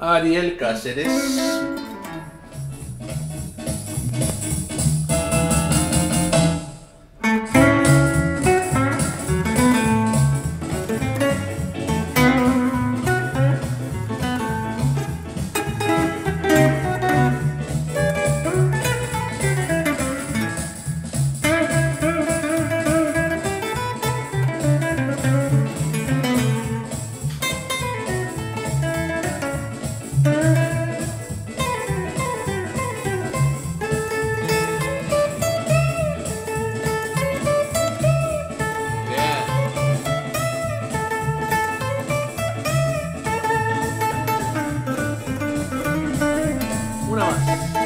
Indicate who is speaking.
Speaker 1: Ariel Cáceres. una más.